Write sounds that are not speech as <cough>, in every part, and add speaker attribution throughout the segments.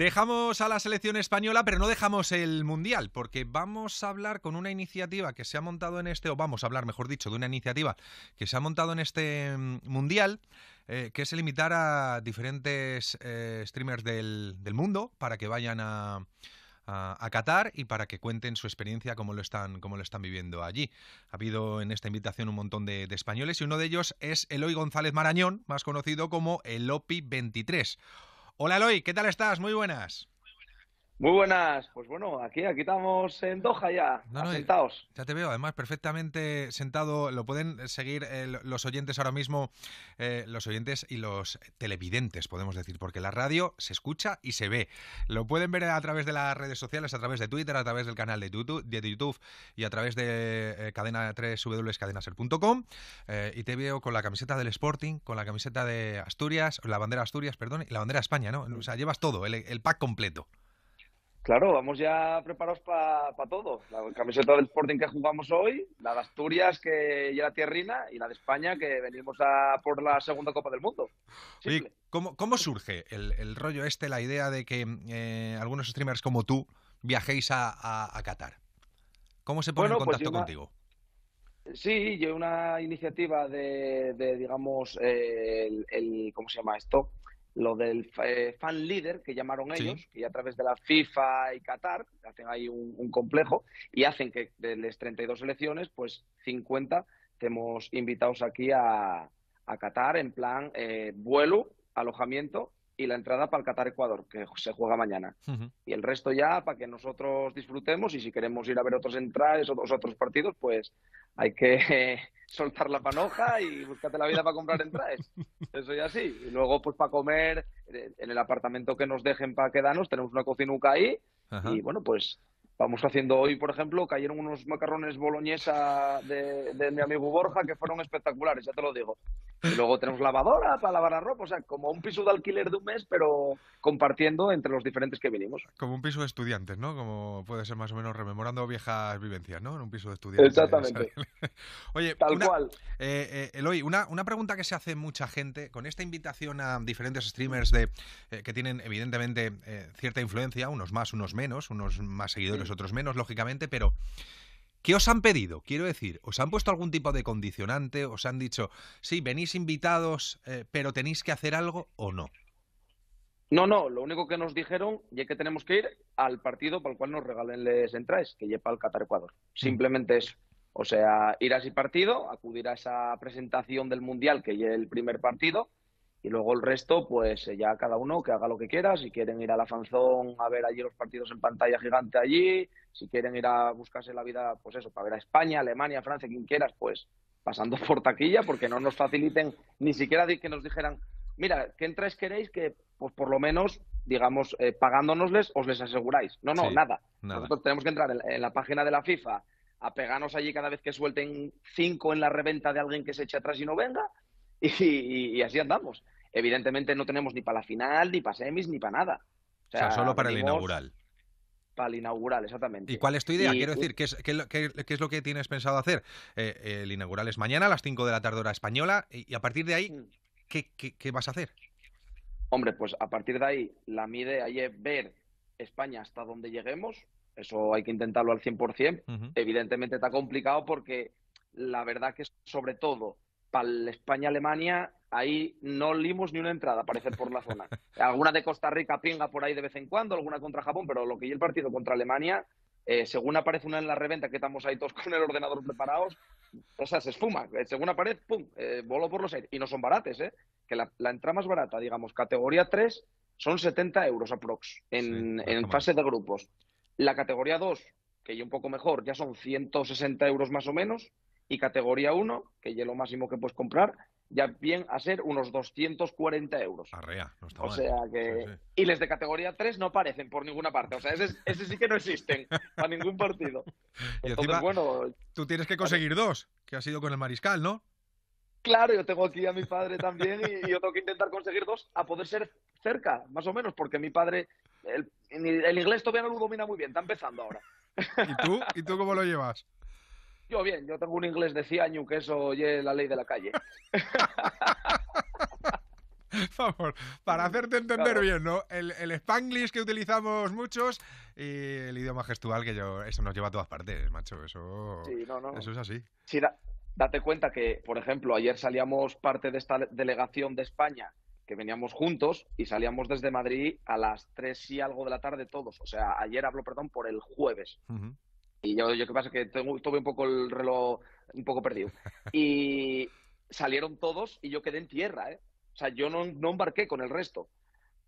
Speaker 1: Dejamos a la selección española, pero no dejamos el Mundial, porque vamos a hablar con una iniciativa que se ha montado en este, o vamos a hablar, mejor dicho, de una iniciativa que se ha montado en este mm, Mundial, eh, que es el invitar a diferentes eh, streamers del, mundo para que vayan a, a, Qatar y para que cuenten su experiencia, cómo lo están, cómo lo están viviendo allí. Ha habido en esta invitación un montón de, de españoles y uno de ellos es Eloy González Marañón, más conocido como Elopi 23. Hola Eloy, ¿qué tal estás? Muy buenas.
Speaker 2: Muy buenas, pues bueno, aquí, aquí estamos en Doha ya, sentados.
Speaker 1: Ya te veo, además perfectamente sentado, lo pueden seguir eh, los oyentes ahora mismo, eh, los oyentes y los televidentes, podemos decir, porque la radio se escucha y se ve. Lo pueden ver a través de las redes sociales, a través de Twitter, a través del canal de YouTube, de YouTube y a través de eh, cadena 3 wcadenaser.com y te veo con la camiseta del Sporting, con la camiseta de Asturias, la bandera Asturias, perdón, y la bandera España, ¿no? O sea, llevas todo, el pack completo.
Speaker 2: Claro, vamos ya preparados para todo. La camiseta del Sporting que jugamos hoy, la de Asturias que ya la tierrina y la de España que venimos a por la segunda Copa del Mundo.
Speaker 1: ¿cómo, surge el, rollo este, la idea de que eh, algunos streamers como tú viajéis a, Qatar? ¿Cómo se pone en pues contacto contigo?
Speaker 2: Sí, yo una iniciativa de, digamos, el, ¿cómo se llama esto? Lo del eh, fan líder que llamaron ellos, y a través de la FIFA y Qatar hacen ahí un, complejo y hacen que de las 32 elecciones, pues 50 tenemos invitados aquí a, a Qatar en plan eh, vuelo, alojamiento y la entrada para el Qatar-Ecuador, que se juega mañana. Y el resto ya para que nosotros disfrutemos y si queremos ir a ver otros entradas, otros, otros partidos, pues hay que <laughs> soltar la panoja y búscate la vida para comprar entradas. <laughs> Eso ya sí. Y luego, pues para comer, eh, en el apartamento que nos dejen para quedarnos, tenemos una cocinuca ahí. Y bueno, pues vamos haciendo hoy, por ejemplo, cayeron unos macarrones boloñesa de, de mi amigo Borja que fueron espectaculares, ya te lo digo. Y luego tenemos lavadora para lavar la ropa, o sea, como un piso de alquiler de un mes, pero compartiendo entre los diferentes que vinimos.
Speaker 1: Como un piso de estudiantes, ¿no? Como puede ser más o menos rememorando viejas vivencias, ¿no? En un piso de estudiantes.
Speaker 2: Exactamente. <laughs>
Speaker 1: Oye,
Speaker 2: tal cual.
Speaker 1: Eh, eh, Eloy, una, una pregunta que se hace mucha gente con esta invitación a diferentes streamers de eh, que tienen evidentemente cierta influencia, unos más, unos menos, unos más seguidores, otros menos, lógicamente, pero ¿Qué os han pedido? Quiero decir, ¿os han puesto algún tipo de condicionante? ¿Os han dicho, sí, venís invitados, eh, pero tenéis que hacer algo o no?
Speaker 2: No, no, lo único que nos dijeron es que tenemos que ir al partido para el cual nos regalen les entradas, que lleva al Qatar Ecuador. Mm. Simplemente eso. O sea, ir a ese partido, acudir a esa presentación del Mundial, que es el primer partido, y luego el resto, pues eh, ya cada uno que haga lo que quiera. Si quieren ir a la fanzón a ver allí los partidos en pantalla gigante allí, si quieren ir a buscarse la vida, pues eso, para ver a España, Alemania, Francia, quien quieras, pues pasando <laughs> por taquilla, porque no nos faciliten ni siquiera que nos dijeran, mira, ¿qué entradas queréis que, pues por lo menos, digamos, eh, pagándonosles, os les aseguráis? No, no, nada. Nosotros tenemos que entrar en, la página de la FIFA a pegarnos allí cada vez que suelten cinco en la reventa de alguien que se eche atrás y no venga <laughs> y, así andamos. Evidentemente no tenemos ni para la final, ni para semis, ni para nada.
Speaker 1: O sea, solo para el inaugural.
Speaker 2: Para el inaugural, exactamente.
Speaker 1: ¿Y cuál es tu idea? Quiero decir, ¿qué es, qué, es, lo que tienes pensado hacer? Eh, el inaugural es mañana a las 5 de la tarde hora española y a partir de ahí, mm. ¿qué, vas a hacer?
Speaker 2: Hombre, pues a partir de ahí, la mi idea es ver España hasta donde lleguemos. Eso hay que intentarlo al 100%. Evidentemente está complicado porque la verdad que sobre todo para España-Alemania, ahí no limos ni una entrada, parece, por la zona. <laughs> Alguna de Costa Rica pinga por ahí de vez en cuando, alguna contra Japón, pero lo que y el partido contra Alemania, eh, según aparece una en la reventa, que estamos ahí todos <laughs> con el ordenador preparados, o sea, se esfuma. Eh, según aparece, pum, eh, voló por los aires. Y no son barates, ¿eh? Que la, entrada más barata, digamos, categoría 3, son 70 euros aprox en, en fase de grupos. La categoría 2, que ya un poco mejor, ya son 160 euros más o menos y categoría 1, que ya lo máximo que puedes comprar, ya bien a ser unos 240 euros.
Speaker 1: Arrea, no está
Speaker 2: o sea que... Y les de categoría 3 no aparecen por ninguna parte. O sea, ese, ese sí que no existen para ningún partido. <laughs>
Speaker 1: y Entonces, bueno... Tú tienes que conseguir dos, que ha sido con el Mariscal, ¿no?
Speaker 2: Claro, yo tengo aquí a mi padre también y, yo tengo que intentar conseguir dos a poder ser cerca, más o menos, porque mi padre, el, el inglés todavía no lo domina muy bien, está empezando ahora.
Speaker 1: ¿Y tú? ¿Y tú cómo lo llevas?
Speaker 2: Yo bien, yo tengo un inglés de 100 años que eso oye la ley de la calle. <laughs>
Speaker 1: Vamos, para hacerte entender bien, ¿no? El, el, spanglish que utilizamos muchos y el idioma gestual que yo, eso nos lleva a todas partes, macho, eso, eso es así.
Speaker 2: Sí, date cuenta que, por ejemplo, ayer salíamos parte de esta delegación de España que veníamos juntos y salíamos desde Madrid a las 3 y algo de la tarde todos. O sea, ayer hablo, perdón, por el jueves. Y yo, yo qué pasa que tengo, tuve un poco el reloj un poco perdido. <laughs> Y salieron todos y yo quedé en tierra, ¿eh? O sea, yo no, no embarqué con el resto.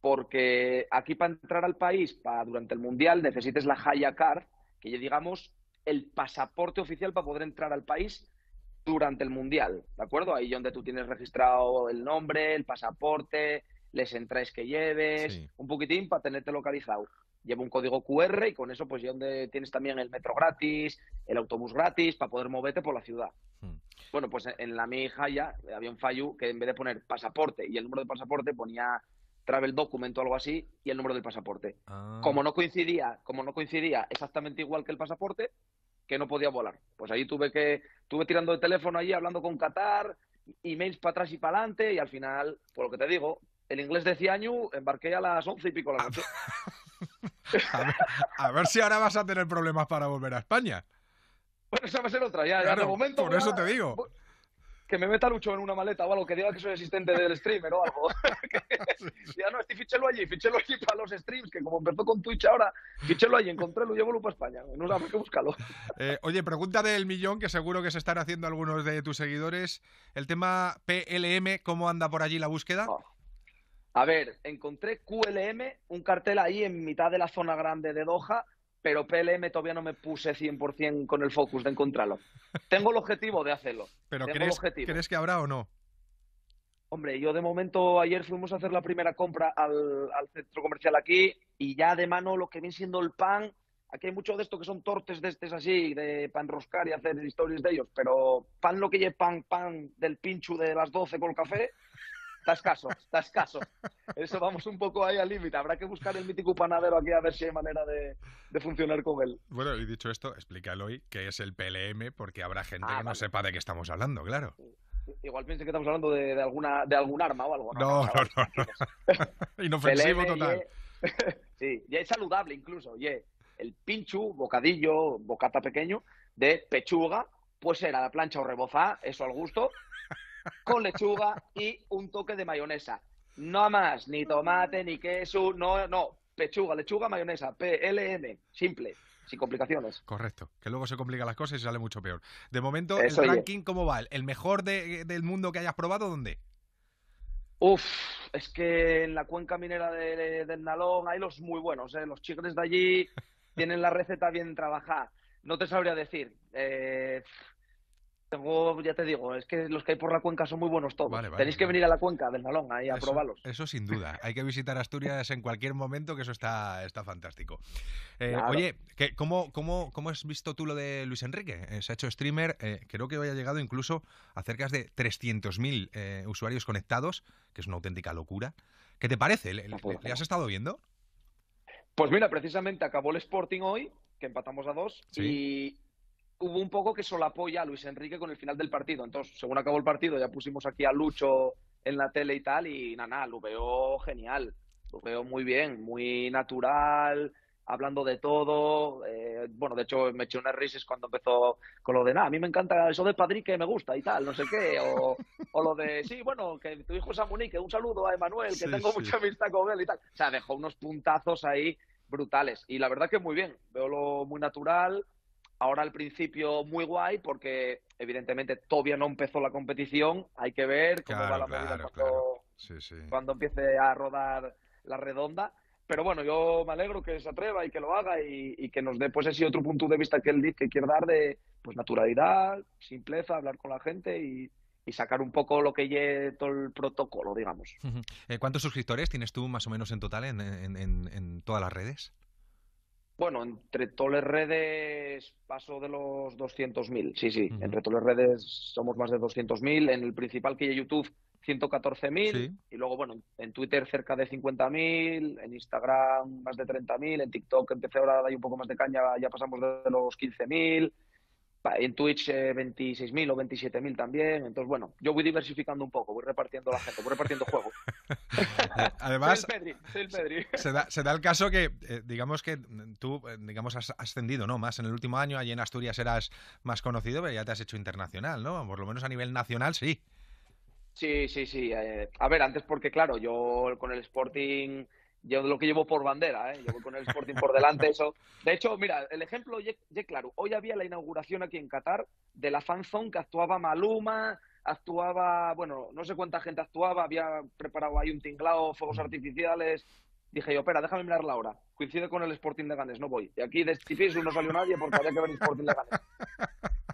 Speaker 2: Porque aquí para entrar al país, para durante el Mundial, necesites la Haya Card, que ya digamos el pasaporte oficial para poder entrar al país durante el Mundial, ¿de acuerdo? Ahí donde tú tienes registrado el nombre, el pasaporte, les entráis que lleves, un poquitín para tenerte localizado. Lleva un código QR y con eso pues ya donde tienes también el metro gratis, el autobús gratis para poder moverte por la ciudad. Hmm. Bueno, pues en la mi hija ya había un fallo que en vez de poner pasaporte y el número de pasaporte ponía travel document o algo así y el número del pasaporte. Ah. Como no coincidía, como no coincidía exactamente igual que el pasaporte, que no podía volar. Pues ahí tuve que, tuve tirando de teléfono allí, hablando con Qatar, emails para atrás y para adelante, y al final, por lo que te digo, el inglés de año embarqué a las once y pico la <laughs> noche. <laughs>
Speaker 1: a, ver, si ahora vas a tener problemas para volver a España.
Speaker 2: Bueno, esa va a ser otra, ya, ya de momento.
Speaker 1: Por eso te digo
Speaker 2: que me meta Lucho en una maleta o algo, que diga que soy asistente del streamer o algo. <laughs> <laughs> ya no, estoy fichelo allí, fichelo allí para los streams, que como empezó con Twitch ahora, fichelo allí, encontrélo, llévolo para España. No sabes qué buscarlo.
Speaker 1: Eh, oye, pregunta del millón, que seguro que se están haciendo algunos de tus seguidores. El tema PLM, ¿cómo anda por allí la búsqueda? Ah.
Speaker 2: A ver, encontré QLM, un cartel ahí en mitad de la zona grande de Doha, pero PLM todavía no me puse 100% con el focus de encontrarlo. Tengo el objetivo de hacerlo.
Speaker 1: ¿Pero crees, crees, que habrá o no?
Speaker 2: Hombre, yo de momento ayer fuimos a hacer la primera compra al, centro comercial aquí y ya de mano lo que viene siendo el pan, aquí hay mucho de esto que son tortes de estos así, de pan roscar y hacer historias de ellos, pero pan lo que lleve pan, pan del pinchu de las 12 con el café, está escaso, está escaso. Eso vamos un poco ahí al límite. Habrá que buscar el mítico panadero aquí a ver si hay manera de, funcionar con él.
Speaker 1: Bueno, y dicho esto, explícalo hoy qué es el PLM, porque habrá gente ah, que no sepa de qué estamos hablando, claro.
Speaker 2: Igual piense que estamos hablando de, alguna, de algún arma o algo.
Speaker 1: No, no, no. <laughs> Inofensivo total. <laughs>
Speaker 2: sí, y es saludable incluso. Oye, el pinchu, bocadillo, bocata pequeño, de pechuga, pues era la plancha o rebozada, eso al gusto, con lechuga y un toque de mayonesa. No más, ni tomate, ni queso, no, no, pechuga, lechuga, mayonesa, PLM, simple, sin complicaciones.
Speaker 1: Correcto, que luego se complican las cosas y sale mucho peor. De momento, el ranking, ¿cómo va? ¿El mejor del mundo que hayas probado, dónde?
Speaker 2: Uf, es que en la cuenca minera del Nalón hay los muy buenos, ¿eh? los chicles de allí <laughs> tienen la receta bien trabajada. No te sabría decir. Eh, tengo, ya te digo, es que los que hay por la cuenca son muy buenos todos. Tenéis que venir a la cuenca del Nalón ahí a probarlos.
Speaker 1: Eso sin duda. Hay que visitar Asturias en cualquier momento, que eso está, está fantástico. Eh, oye, cómo, cómo, cómo, has visto tú lo de Luis Enrique? Eh, se ha hecho streamer, eh, creo que hoy ha llegado incluso a cerca de 300.000 usuarios conectados, que es una auténtica locura. ¿Qué te parece? ¿Le, has estado viendo?
Speaker 2: Pues mira, precisamente acabó el Sporting hoy, que empatamos a dos, y hubo un poco que solapó ya a Luis Enrique con el final del partido. Entonces, según acabó el partido, ya pusimos aquí a Lucho en la tele y tal, y nada, nada, lo veo genial, lo veo muy bien, muy natural, hablando de todo. Eh, bueno, de hecho, me eché unas risas cuando empezó con lo de, nada, a mí me encanta eso de Padrí que me gusta y tal, no sé qué. O, o lo de, sí, bueno, que tu hijo es Amunique, un saludo a Emanuel, que tengo mucha amistad con él y tal. O sea, dejó unos puntazos ahí brutales. Y la verdad que muy bien, veo lo muy natural Ahora al principio muy guay porque evidentemente todavía no empezó la competición, hay que ver cómo va la movida cuando, empiece a rodar la redonda. Pero bueno, yo me alegro que se atreva y que lo haga y, que nos dé pues ese otro punto de vista que él dice que quiere dar de pues naturalidad, simpleza, hablar con la gente y, sacar un poco lo que lleve todo el protocolo, digamos.
Speaker 1: Eh, ¿Cuántos suscriptores tienes tú más o menos en total en, en todas las redes?
Speaker 2: Bueno, entre todas las redes paso de los 200.000. Sí, sí, entre todas las redes somos más de 200.000. En el principal que es YouTube, 114.000. Y luego, bueno, en Twitter cerca de 50.000. En Instagram más de 30.000. En TikTok empecé ahora a dar un poco más de caña, ya pasamos de los 15.000. en Twitch 26.000 eh, o 27.000 también. Entonces, bueno, yo voy diversificando un poco, voy repartiendo la gente, voy repartiendo juego.
Speaker 1: Además, Se, da, el caso que, eh, digamos que tú, eh, digamos, has ascendido, ¿no? Más en el último año, allí en Asturias eras más conocido, pero ya te has hecho internacional, ¿no? Por lo menos a nivel nacional, sí.
Speaker 2: Sí, sí, sí. a ver, antes porque, claro, yo con el Sporting yo lo que llevo por bandera, ¿eh? Llevo con el Sporting por delante, eso. De hecho, mira, el ejemplo, ya, claro, hoy había la inauguración aquí en Qatar de la fanzone que actuaba Maluma, actuaba, bueno, no sé cuánta gente actuaba, había preparado ahí un tinglao, fuegos mm. artificiales. Dije yo, espera, déjame mirar la hora. Coincide con el Sporting de Ganes, no voy. Y aquí de Stifisu no salió nadie porque había que ver el Sporting de Ganes.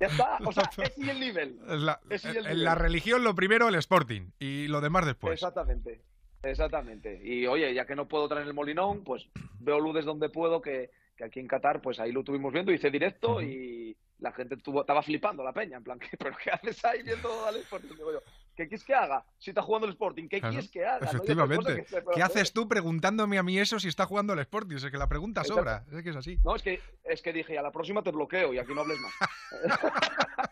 Speaker 2: Ya está, o sea, ese <laughs> es el nivel.
Speaker 1: La, En la religión lo primero el Sporting y lo demás después.
Speaker 2: Exactamente. Exactamente. Y oye, ya que no puedo traer el Molinón, pues veo ludes donde puedo, que, aquí en Qatar, pues ahí lo estuvimos viendo, hice directo y la gente estuvo, estaba flipando la peña, en plan, <laughs> ¿pero qué haces ahí viendo al Sporting? Digo yo, ¿qué quieres que haga? Si está jugando el Sporting, ¿qué quieres que haga?
Speaker 1: Efectivamente. ¿Qué haces tú preguntándome a mí eso si está jugando el Sporting? Es que la pregunta sobra, es que es así.
Speaker 2: No, es que, es que dije, a la próxima te bloqueo y aquí no hables más. <laughs>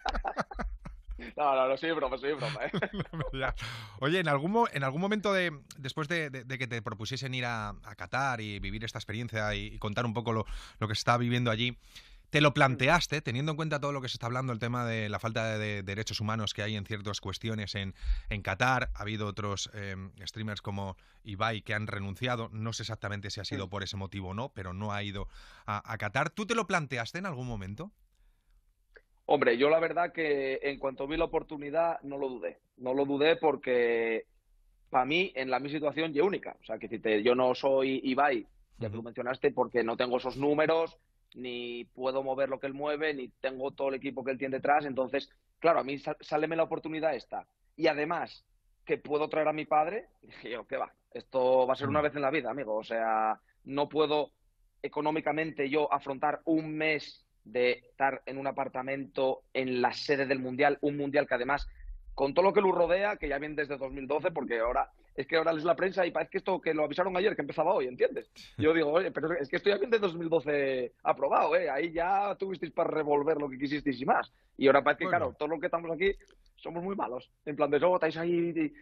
Speaker 2: No, no, no, soy broma, soy broma. ¿eh? <laughs>
Speaker 1: Oye, en algún, en algún momento de, después de, que te propusiesen ir a, Qatar y vivir esta experiencia y, contar un poco lo, que se está viviendo allí, ¿Te lo planteaste, teniendo en cuenta todo lo que se está hablando, el tema de la falta de, derechos humanos que hay en ciertas cuestiones en, en Qatar? Ha habido otros em, streamers como Ibai que han renunciado. No sé exactamente si ha sido por ese motivo o no, pero no ha ido a, a Qatar. ¿Tú te lo planteaste en algún momento?
Speaker 2: Hombre, yo la verdad que en cuanto vi la oportunidad no lo dudé. No lo dudé porque para mí en la mi situación es única. O sea, que yo no soy Ibai, ya que lo mencionaste, porque no tengo esos números, ni puedo mover lo que él mueve, ni tengo todo el equipo que él tiene detrás. Entonces, claro, a mí sáleme la oportunidad esta. Y además, que puedo traer a mi padre, <laughs> dije yo, ¿qué va? Esto va a ser una vez en la vida, amigo. O sea, no puedo económicamente yo afrontar un mes de estar en un apartamento en la sede del Mundial, un Mundial que además, con todo lo que lo rodea, que ya viene desde 2012, porque ahora es que ahora es la prensa y parece que esto que lo avisaron ayer, que empezaba hoy, ¿entiendes? <laughs> Yo digo, oye, pero es que esto ya viene de 2012 aprobado, ¿eh? Ahí ya tuvisteis para revolver lo que quisisteis y más. Y ahora parece que, claro, todo lo que estamos aquí somos muy malos. En plan de, eso, estáis ahí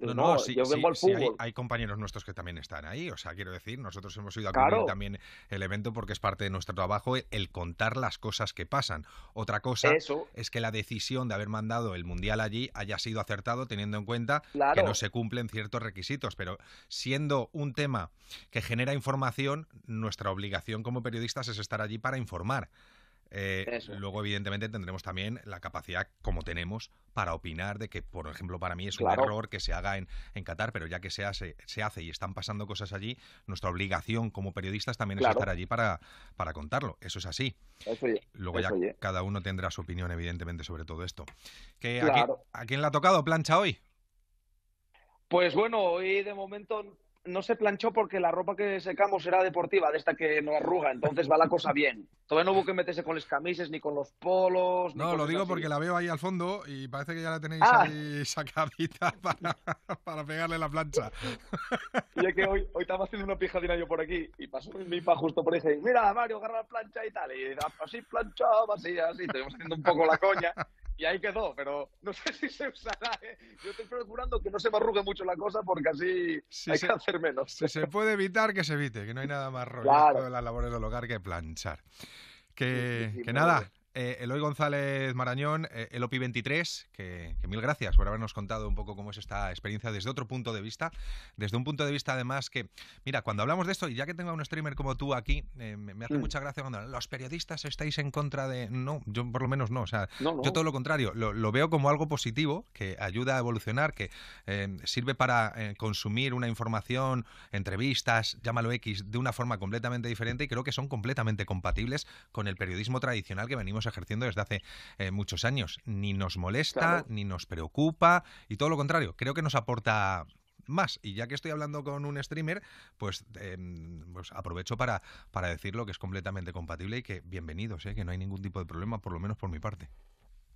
Speaker 1: no, no, sí, yo vengo al fútbol. hay, compañeros nuestros que también están ahí, o sea, quiero decir, nosotros hemos ido a cubrir también el evento porque es parte de nuestro trabajo el contar las cosas que pasan. Otra cosa es que la decisión de haber mandado el Mundial allí haya sido acertado teniendo en cuenta que no se cumplen ciertos requisitos, pero siendo un tema que genera información, nuestra obligación como periodistas es estar allí para informar. Eh, luego, evidentemente, tendremos también la capacidad, como tenemos, para opinar de que, por ejemplo, para mí es un error que se haga en, en Qatar, pero ya que se hace, se hace y están pasando cosas allí, nuestra obligación como periodistas también es estar allí para, para contarlo. Eso es así. luego ya cada uno tendrá su opinión, evidentemente, sobre todo esto. ¿Que ¿A quién le ha tocado plancha hoy?
Speaker 2: Pues bueno, hoy de momento no se planchó porque la ropa que secamos era deportiva, de esta que no arruga, entonces va la cosa bien. Todavía no hubo que meterse con las camisas ni con los polos.
Speaker 1: No, lo digo porque la veo ahí al fondo y parece que ya la tenéis ah. ahí <laughs> sacadita para, pegarle la plancha.
Speaker 2: Y es que hoy, hoy estaba haciendo una pijadina yo por aquí y pasó mi pa justo por ahí y dice, mira Mario, agarra la plancha y tal. Y así planchaba, así, así, estuvimos haciendo un poco la coña y ahí quedó, pero no <laughs> sé si se usará. ¿eh? Yo estoy procurando que no se me arrugue mucho la cosa porque así hay que hacer menos.
Speaker 1: Si se puede evitar, que se evite, que no hay nada más rollo de las labores del hogar que planchar. Que, que nada, eh, Eloy González Marañón, eh, el OPI 23, que, mil gracias por habernos contado un poco cómo es esta experiencia desde otro punto de vista, desde un punto de vista además que, mira, cuando hablamos de esto, y ya que tengo a un streamer como tú aquí, eh, me, hace mm. mucha gracia cuando los periodistas estáis en contra de... No, yo por lo menos no, o sea, yo todo lo contrario, lo, veo como algo positivo, que ayuda a evolucionar, que sirve para consumir una información, entrevistas, llámalo X, de una forma completamente diferente y creo que son completamente compatibles con el periodismo tradicional que venimos ejerciendo desde hace eh, muchos años. Ni nos molesta, ni nos preocupa, y todo lo contrario, creo que nos aporta más. Y ya que estoy hablando con un streamer, pues, em, pues aprovecho para, para decirlo que es completamente compatible y que bienvenidos, ¿eh? que no hay ningún tipo de problema, por lo menos por mi parte.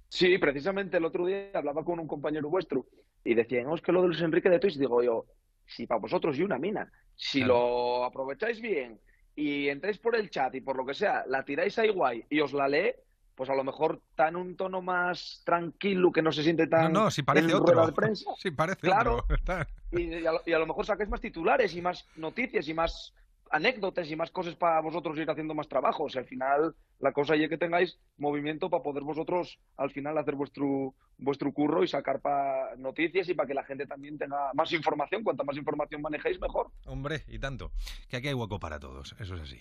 Speaker 2: Sí, precisamente el otro día hablaba con un compañero vuestro y decían, es que lo de Luis Enrique de Twitch, digo yo, si para vosotros y una mina, si lo aprovecháis bien y entráis por el chat y por lo que sea, la tiráis ahí guay y os la lee, pues a lo mejor está en un tono más tranquilo, que no se siente tan
Speaker 1: no, no, si parece otro.
Speaker 2: de prensa. <laughs>
Speaker 1: Sí, parece
Speaker 2: Claro.
Speaker 1: otro. <laughs>
Speaker 2: Y, y a lo, y a lo mejor sacáis más titulares y más noticias y más anécdotas y más cosas para vosotros ir haciendo más trabajos. Y al final la cosa es que tengáis movimiento para poder vosotros al final hacer vuestro vuestro curro y sacar para noticias y para que la gente también tenga más información. Cuanta más información manejéis, mejor.
Speaker 1: Hombre, y tanto. Que aquí hay hueco para todos, eso es así.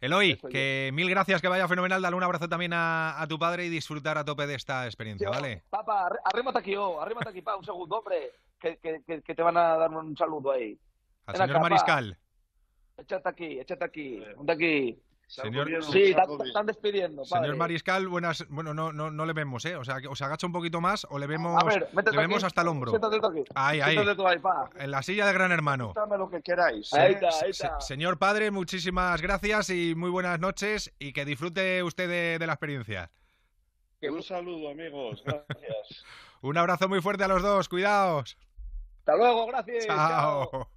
Speaker 1: Eloy,
Speaker 2: Eso
Speaker 1: que mil gracias, que vaya fenomenal. Dale un abrazo también a, a tu padre y disfrutar a tope de esta experiencia, ¿vale?
Speaker 2: Papá, arr- arrímate aquí, oh, arrímate aquí, pa, un segundo, hombre, que, que, que, te van a dar un saludo ahí.
Speaker 1: Al
Speaker 2: Ven
Speaker 1: señor
Speaker 2: acá, pa. Échate aquí, échate aquí, ponte aquí.
Speaker 1: Señor-
Speaker 2: Sí, están, están despidiendo, padre.
Speaker 1: Señor Mariscal, buenas. Bueno, no, no, no le vemos, ¿eh? O sea, que os agacha un poquito más o le vemos,
Speaker 2: A ver, métete
Speaker 1: le vemos
Speaker 2: aquí.
Speaker 1: hasta el hombro.
Speaker 2: Siéntate tú aquí.
Speaker 1: Ahí, ahí.
Speaker 2: Tú.
Speaker 1: En la silla de gran hermano.
Speaker 3: Dame lo que queráis.
Speaker 2: Ahí está, ahí
Speaker 1: Se-
Speaker 2: está.
Speaker 1: señor padre, muchísimas gracias y muy buenas noches y que disfrute usted de, de la experiencia.
Speaker 3: Un saludo, amigos. Gracias. <laughs>
Speaker 1: Un abrazo muy fuerte a los dos, cuidaos.
Speaker 2: Hasta luego, gracias.
Speaker 1: Chao.